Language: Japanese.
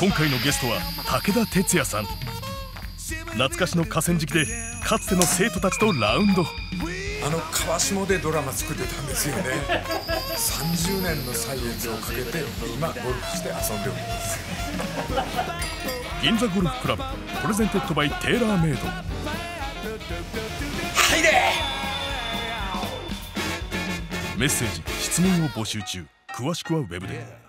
今回のゲストは武田鉄矢さん。懐かしの河川敷でかつての生徒たちとラウンド。あの川下でドラマ作ってたんですよね。30年の歳月をかけて今ゴルフして遊んでおります。銀座ゴルフ倶楽部 presented by テーラーメイド。入れメッセージ質問を募集中。詳しくはウェブで。